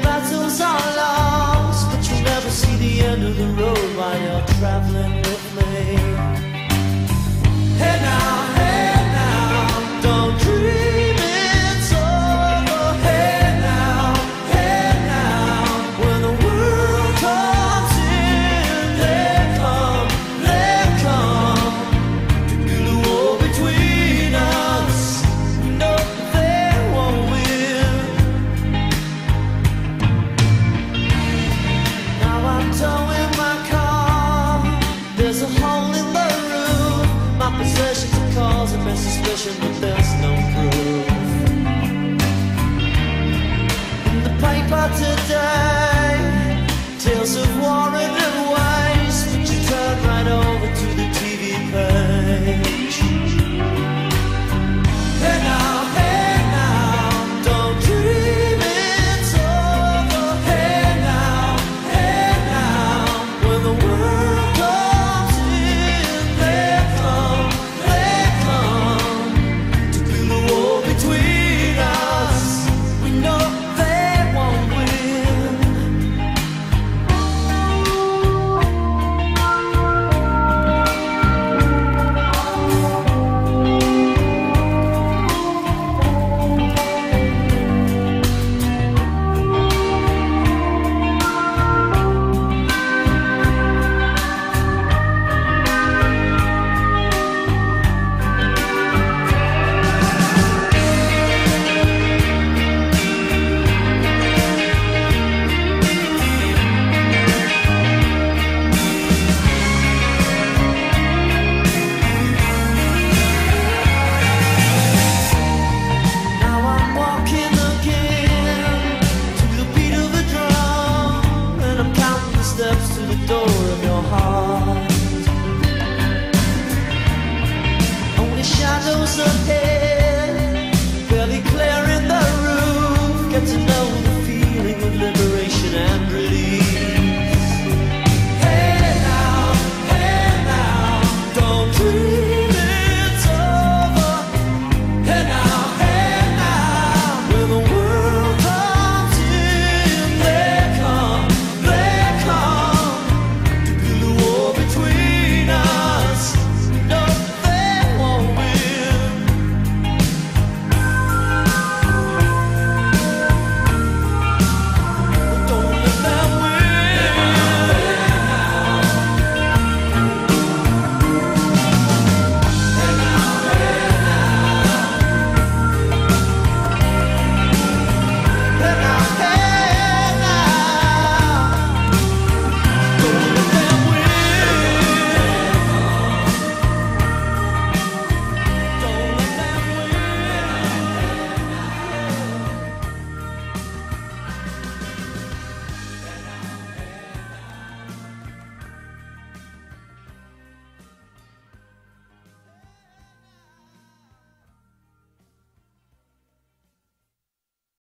battles are lost, but you'll never see the end of the road while you're traveling with me. about to